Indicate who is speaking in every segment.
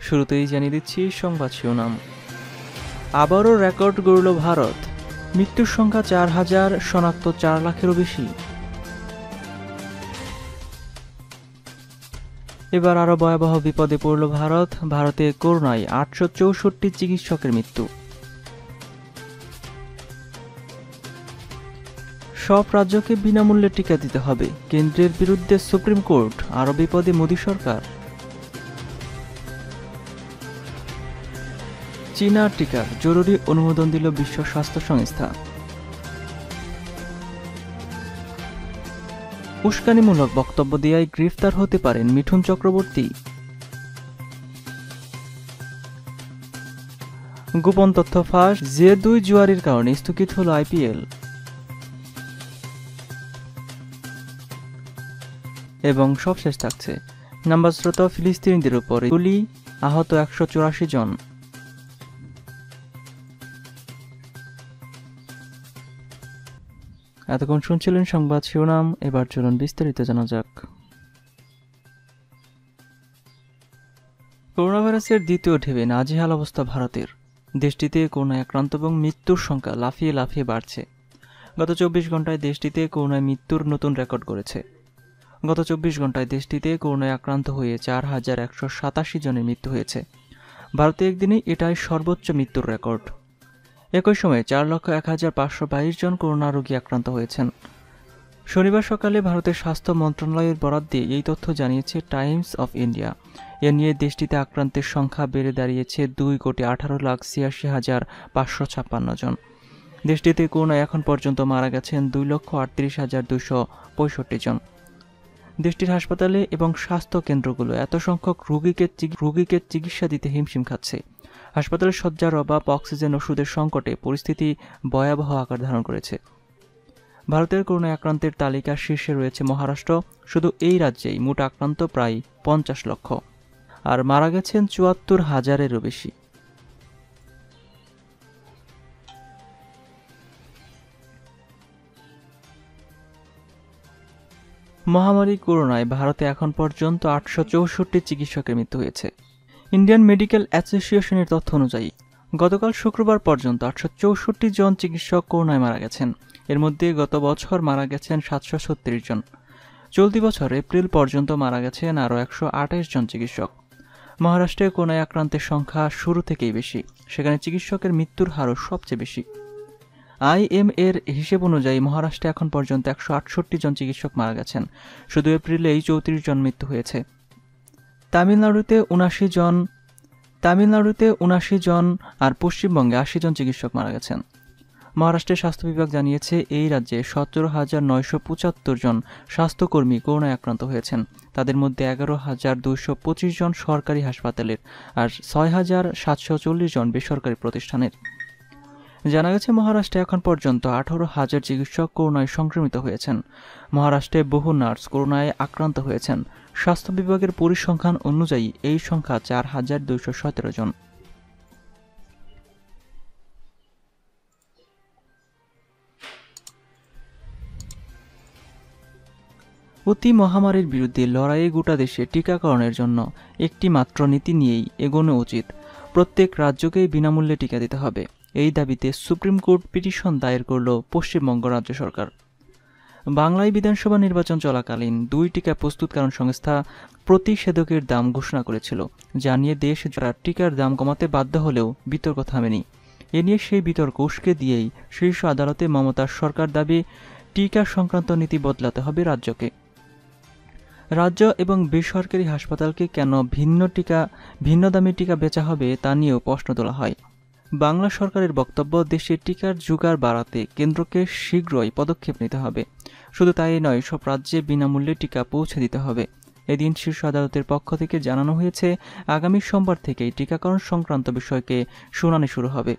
Speaker 1: শুরুতেই জানিয়ে দিচ্ছি সংবাদ শিরোনাম। আবারও রেকর্ড গড়ল ভারত। মৃত্যুর সংখ্যা চার হাজার, শনাক্ত চার লাখেরও বেশি। এবার আরও ভয়াবহ বিপদে পড়ল ভারত। ভারতে করোনায় আটশো চৌষট্টি চিকিৎসকের মৃত্যু। সব রাজ্যকে বিনামূল্যে টিকা দিতে হবে। কেন্দ্রের বিরুদ্ধে সুপ্রিম কোর্ট। আরও বিপদে মোদী সরকার। চীনা টিকার জরুরি অনুমোদন দিল বিশ্ব স্বাস্থ্য সংস্থা। উস্কানিমূলক বক্তব্য দেওয়ায় গ্রেফতার হতে পারেন মিঠুন চক্রবর্তী। গোপন তথ্য ফাঁস যে দুই জুয়ারির কারণে স্থগিত হল আইপিএল। এবং সবশেষ থাকছে, নাম্বারশ্রত ফিলিস্তিনিদের উপরে গুলি, আহত একশো চুরাশি জন। এতক্ষণ শুনছিলেন সংবাদ শিরোনাম, এবার চলুন বিস্তারিত জানা যাক। করোনা ভাইরাসের দ্বিতীয় ঢেবে নাজেহাল অবস্থা ভারতের। দেশটিতে করোনায় আক্রান্ত এবং মৃত্যুর সংখ্যা লাফিয়ে লাফিয়ে বাড়ছে। গত চব্বিশ ঘন্টায় দেশটিতে করোনায় মৃত্যুর নতুন রেকর্ড করেছে গত চব্বিশ ঘন্টায় দেশটিতে করোনায় আক্রান্ত হয়ে চার হাজার একশো সাতাশি জনের মৃত্যু হয়েছে। ভারতে একদিনে এটাই সর্বোচ্চ মৃত্যুর রেকর্ড। একই সময়ে চার লক্ষ এক হাজার পাঁচশো বাইশ জন করোনা রোগী আক্রান্ত হয়েছেন। শনিবার সকালে ভারতের স্বাস্থ্য মন্ত্রণালয়ের বরাদ দিয়ে এই তথ্য জানিয়েছে টাইমস অফ ইন্ডিয়া। এ নিয়ে দেশটিতে আক্রান্তের সংখ্যা বেড়ে দাঁড়িয়েছে দুই কোটি আঠারো লাখ ছিয়াশি হাজার পাঁচশো ছাপ্পান্ন জন। দেশটিতে করোনা এখন পর্যন্ত মারা গেছেন দুই লক্ষ আটত্রিশ হাজার দুশো পঁয়ষট্টি জন। দেশটির হাসপাতালে এবং স্বাস্থ্য কেন্দ্রগুলো এত সংখ্যক রোগীকে রোগীকে চিকিৎসা দিতে হিমশিম খাচ্ছে। হাসপাতালের শয্যার অভাব, অক্সিজেন ওষুধের সংকটে পরিস্থিতি ভয়াবহ আকার ধারণ করেছে। ভারতের করোনা আক্রান্তের তালিকার শীর্ষে রয়েছে মহারাষ্ট্র, শুধু এই রাজ্যেই মোট আক্রান্ত প্রায় পঞ্চাশ লক্ষ। আর মারা গেছেন চুয়াত্তর হাজারেরও বেশি। মহামারী করোনায় ভারতে এখন পর্যন্ত আটশো চৌষট্টি চিকিৎসকের মৃত্যু হয়েছে। ইন্ডিয়ান মেডিকেল অ্যাসোসিয়েশনের তথ্য অনুযায়ী, গতকাল শুক্রবার পর্যন্ত আটশো চৌষট্টি জন চিকিৎসক করোনায় মারা গেছেন। এর মধ্যে গত বছর মারা গেছেন সাতশো ছত্রিশ জন। চলতি বছর এপ্রিল পর্যন্ত মারা গেছেন আরও একশো আঠাশ জন চিকিৎসক। মহারাষ্ট্রে করোনায় আক্রান্তের সংখ্যা শুরু থেকেই বেশি। সেখানে চিকিৎসকের মৃত্যুর হারও সবচেয়ে বেশি। আইএম এর হিসেব অনুযায়ী মহারাষ্ট্রে এখন পর্যন্ত একশো আটষট্টি জন চিকিৎসক মারা গেছেন। শুধু এপ্রিলেই চৌত্রিশ জন মৃত্যু হয়েছে। তামিলনাড়ুতে উনাশি জন, তামিলনাড়ুতে উনাশি জন আর পশ্চিমবঙ্গে আশি জন চিকিৎসক মারা গেছেন। মহারাষ্ট্রের স্বাস্থ্য বিভাগ জানিয়েছে, এই রাজ্যে সতেরো হাজার নয়শো পঁচাত্তর জন স্বাস্থ্যকর্মী করোনায় আক্রান্ত হয়েছেন। তাদের মধ্যে এগারো হাজার দুশো পঁচিশ জন সরকারি হাসপাতালের আর ছয় হাজার সাতশো চল্লিশ জন বেসরকারি প্রতিষ্ঠানের। জানা গেছে, মহারাষ্ট্রে এখন পর্যন্ত আঠারো হাজার চিকিৎসক করোনায় সংক্রমিত হয়েছেন। মহারাষ্ট্রে বহু নার্স করোনায় আক্রান্ত হয়েছেন। স্বাস্থ্য বিভাগের পরিসংখ্যান অনুযায়ী এই সংখ্যা চার হাজার দুইশো সতেরো জন। অতি মহামারীর বিরুদ্ধে লড়াইয়ে গোটা দেশে টিকাকরণের জন্য একটি মাত্র নীতি নিয়েই এগোনো উচিত। প্রত্যেক রাজ্যকেই বিনামূল্যে টিকা দিতে হবে। এই দাবিতে সুপ্রিম কোর্ট পিটিশন দায়ের করল পশ্চিমবঙ্গ রাজ্য সরকার। বাংলায় বিধানসভা নির্বাচন চলাকালীন দুই টিকা প্রস্তুতকারণ সংস্থা প্রতিষেধকের দাম ঘোষণা করেছিল, যা নিয়ে দেশ যারা টিকার দাম কমাতে বাধ্য হলেও বিতর্ক থামেনি। এ নিয়ে সেই বিতর্ক উস্কে দিয়েই শীর্ষ আদালতে মমতার সরকার দাবি, টিকা সংক্রান্ত নীতি বদলাতে হবে রাজ্যকে। রাজ্য এবং বেসরকারি হাসপাতালকে কেন ভিন্ন টিকা, ভিন্ন দামে টিকা বেচা হবে তা নিয়েও প্রশ্ন তোলা হয়। বাংলা সরকারের বক্তব্য, দেশে টিকার জোগাড় বাড়াতে কেন্দ্রকে শীঘ্রই পদক্ষেপ নিতে হবে। শুধু তাই নয়, সব রাজ্যে বিনামূল্যে টিকা পৌঁছে দিতে হবে। এদিন শীর্ষ আদালতের পক্ষ থেকে জানানো হয়েছে, আগামী সোমবার থেকেই টিকাকরণ সংক্রান্ত বিষয়কে শুনানি শুরু হবে।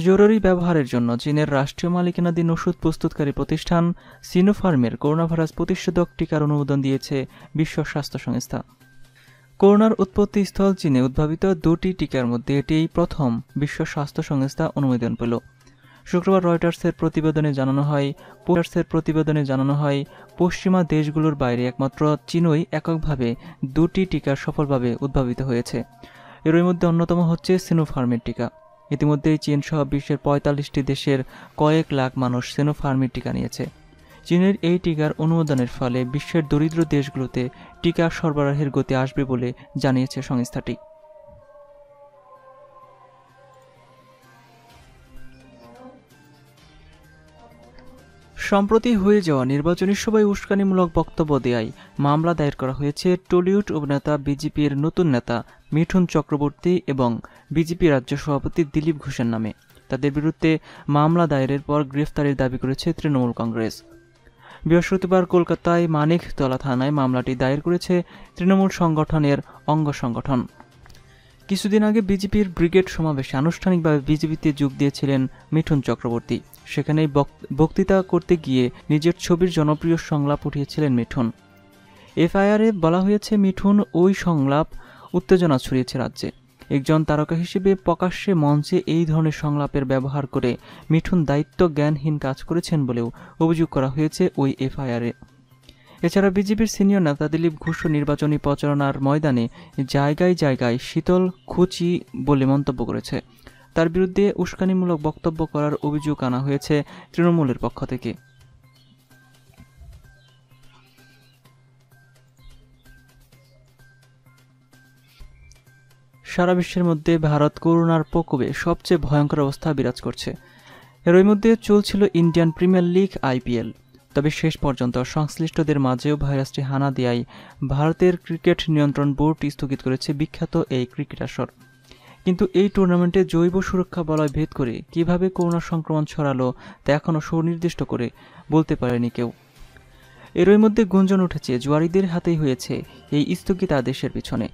Speaker 1: জরুরি ব্যবহারের জন্য চীনের রাষ্ট্রীয় মালিকানাধীন ওষুধ প্রস্তুতকারী প্রতিষ্ঠান সিনোফার্মের করোনা ভাইরাস প্রতিষেধক টিকার অনুমোদন দিয়েছে বিশ্ব স্বাস্থ্য সংস্থা। করোনার উৎপত্তি স্থল চীনে উদ্ভাবিত দুটি টিকার মধ্যে এটি প্রথম, বিশ্ব স্বাস্থ্য সংস্থা অনুমোদন পেল। শুক্রবার রয়টার্সের প্রতিবেদনে জানানো হয়, রয়টার্সের প্রতিবেদনে জানানো হয়, পশ্চিমা দেশগুলোর বাইরে একমাত্র চীনই এককভাবে দুটি টিকা সফলভাবে উদ্ভাবিত হয়েছে। এরই মধ্যে অন্যতম হচ্ছে সিনোফার্মের টিকা। ইতিমধ্যেই চীন সহ বিশ্বের পঁয়তাল্লিশটি দেশের কয়েক লাখ মানুষ সিনোফার্মের টিকা নিয়েছে। চীনের এই টিকার অনুমোদনের ফলে বিশ্বের দরিদ্র দেশগুলোতে টিকা সরবরাহের গতি আসবে বলে জানিয়েছে সংস্থাটি। সম্প্রতি হয়ে যাওয়া নির্বাচনী সভায় উস্কানিমূলক বক্তব্য দেয়ায় মামলা দায়ের করা হয়েছে টলিউড অভিনেতা, বিজেপির নতুন নেতা মিঠুন চক্রবর্তী এবং বিজেপি রাজ্য সভাপতি দিলীপ ঘোষের নামে। তাদের বিরুদ্ধে মামলা দায়েরের পর গ্রেফতারের দাবি করেছে তৃণমূল কংগ্রেস। বৃহস্পতিবার কলকাতায় মানিকতলা থানায় মামলাটি দায়ের করেছে তৃণমূল সংগঠনের অঙ্গ সংগঠন। কিছুদিন আগে বিজেপির ব্রিগেড সমাবেশে আনুষ্ঠানিকভাবে বিজেপিতে যোগ দিয়েছিলেন মিঠুন চক্রবর্তী। সেখানেই বক্তৃতা করতে গিয়ে নিজের ছবির জনপ্রিয় সংলাপ উঠিয়েছিলেন মিঠুন। এফআইআরে বলা হয়েছে, মিঠুন ওই সংলাপ উত্তেজনা ছড়িয়েছে রাজ্যে। একজন তারকা হিসেবে প্রকাশ্যে মঞ্চে এই ধরনের সংলাপের ব্যবহার করে মিঠুন দায়িত্ব জ্ঞানহীন কাজ করেছেন বলেও অভিযোগ করা হয়েছে ওই এফআইআরে। এছাড়া বিজেপির সিনিয়র নেতা দিলীপ ঘোষ নির্বাচনী প্রচারণার ময়দানে জায়গায় জায়গায় শীতল খুচি বলে মন্তব্য করেছে। তার বিরুদ্ধে উস্কানিমূলক বক্তব্য করার অভিযোগ আনা হয়েছে তৃণমূলের পক্ষ থেকে। সারা বিশ্বের মধ্যে ভারত করোনার প্রকোপে সবচেয়ে ভয়ঙ্কর অবস্থা বিরাজ করছে। এর মধ্যে চলছিল ইন্ডিয়ান প্রিমিয়ার লিগ আইপিএল। তবে শেষ পর্যন্ত সংশ্লিষ্টদের মাঝেও ভাইরাসটি হানা দেয় ভারতের ক্রিকেট নিয়ন্ত্রণ বোর্ড স্থগিত করেছে বিখ্যাত এই ক্রিকেট আসর কিন্তু এই টুর্নামেন্টে জৈব সুরক্ষা বলয় ভেদ করে কীভাবে করোনা সংক্রমণ ছড়ালো তা এখনও সুনির্দিষ্ট করে বলতে পারেনি কেউ। এরই মধ্যে গুঞ্জন উঠেছে, জুয়ারিদের হাতেই হয়েছে এই স্থগিতাদেশের পিছনে।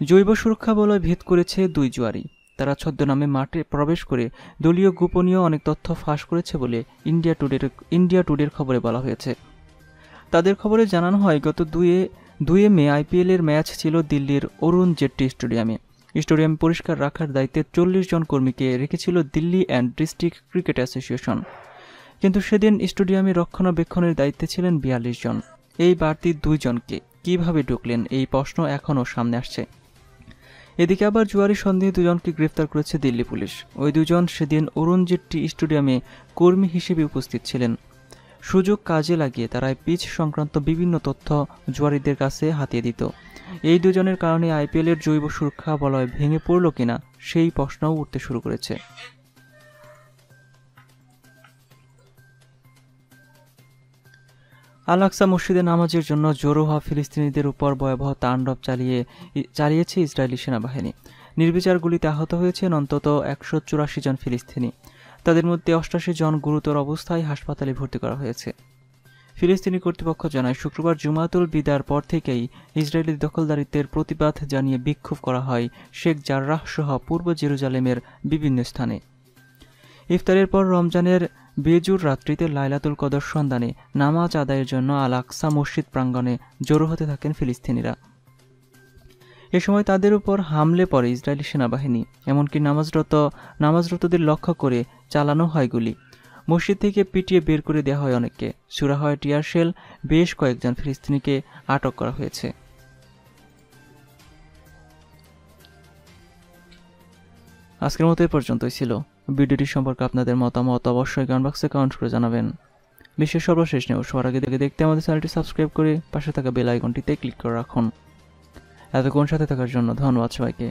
Speaker 1: জৈব সুরক্ষা বলয় ভেদ করেছে দুই জুয়ারি। তারা ছদ্মনামে মাঠে প্রবেশ করে দলীয় গোপনীয় অনেক তথ্য ফাঁস করেছে বলে ইন্ডিয়া টুডের ইন্ডিয়া টুডের খবরে বলা হয়েছে। তাদের খবরে জানানো হয়, গত দুয়ে দুয়ে মে আইপিএলের ম্যাচ ছিল দিল্লির অরুণ জেট্টি স্টেডিয়ামে। স্টেডিয়াম পরিষ্কার রাখার দায়িত্বে চল্লিশ জন কর্মীকে রেখেছিল Delhi and district cricket association. কিন্তু সেদিন স্টেডিয়ামে রক্ষণাবেক্ষণের দায়িত্বে ছিলেন বিয়াল্লিশ জন। এই বাড়তি দুইজনকে কীভাবে ঢুকলেন এই প্রশ্ন এখনও সামনে আসছে। এদিকে আবার জুয়ারি সন্দেহে দুজনকে গ্রেফতার করেছে দিল্লি পুলিশ। ওই দুজন সেদিন অরুণ জেট্টি স্টেডিয়ামে কর্মী হিসেবে উপস্থিত ছিলেন। সুযোগ কাজে লাগিয়ে তারা পিচ সংক্রান্ত বিভিন্ন তথ্য জুয়ারিদের কাছে হাতিয়ে দিত। এই দুজনের কারণে আইপিএলের জৈব সুরক্ষা বলয় ভেঙে পড়ল কিনা, সেই প্রশ্নও উঠতে শুরু করেছে। আলাক্সা মসজিদে নামাজের জন্য জড়ো হওয়া ফিলিস্তিনিদের উপর ভয়াবহ তাণ্ডব চালিয়ে, চালিয়েছে ইসরায়েলি সেনাবাহিনী। নির্বিচার গুলিতে আহত হয়েছেন অন্তত একশো চুরাশি জন ফিলিস্তিনি। তাদের মধ্যে অষ্টাশি জন গুরুতর অবস্থায় হাসপাতালে ভর্তি করা হয়েছে। ফিলিস্তিনি কর্তৃপক্ষ জানায়, শুক্রবার জুমাতুল বিদার পর থেকেই ইসরায়েলি দখলদারিত্বের প্রতিবাদ জানিয়ে বিক্ষোভ করা হয় শেখ জার্রাহ সহ পূর্ব জেরুজালেমের বিভিন্ন স্থানে। ইফতারের পর রমজানের বেজুর রাত্রিতে লাইলাতুল কদর সন্ধানে নামাজ আদায়ের জন্য আল আকসা মসজিদ প্রাঙ্গণে জড়ো হতে থাকেন ফিলিস্তিনিরা। এ সময় তাদের উপর হামলে পড়ে ইসরায়েলি সেনাবাহিনী, এমনকি নামাজরত, নামাজরতদের লক্ষ্য করে চালানো হয় গুলি। মসজিদ থেকে পিটিয়ে বের করে দেওয়া হয় অনেককে। সুরা হয় টিয়ারশেল বেশ কয়েকজন ফিলিস্তিনিকে আটক করা হয়েছে। আজকের মতো এ পর্যন্তই ছিল। ভিডিওটি সম্পর্কে আপনাদের মতামত অবশ্যই কমেন্ট বক্সে কমেন্ট করে জানাবেন। বিশ্বের সর্বশেষ নিউজ সবার আগে দেখে দেখতে আমাদের চ্যানেলটি সাবস্ক্রাইব করে পাশে থাকা বেল আইকনটিতে ক্লিক করে রাখুন। এতক্ষণ সাথে থাকার জন্য ধন্যবাদ সবাইকে।